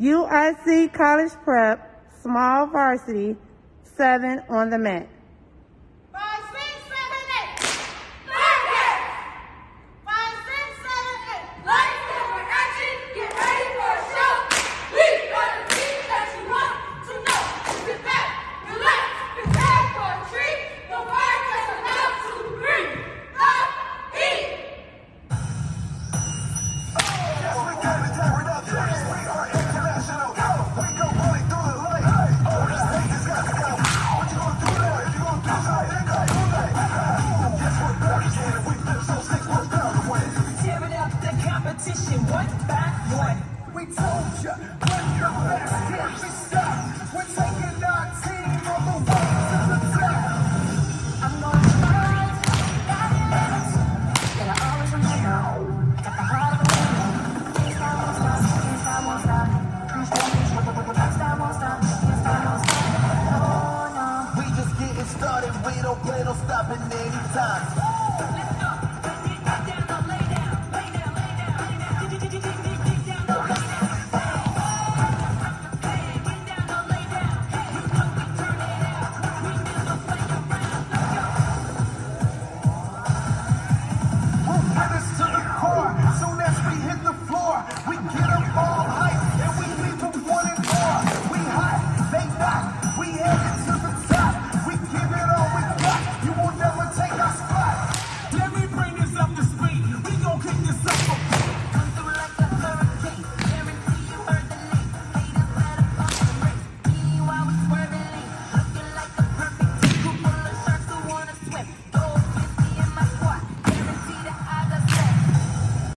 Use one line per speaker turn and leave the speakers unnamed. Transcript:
UIC College Prep, small varsity, seven on the mat.
We
told ya, when the best can't be stopped. We're taking our team on the way to the top.
I'm gonna fight, got it. Gotta always remember, got the heart of a winner. Can't stop, won't stop, can't stop, won't stop. Can't stop, won't stop, can't stop, won't stop. Oh no.
We just getting started, we don't plan on stopping anytime.